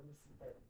Let me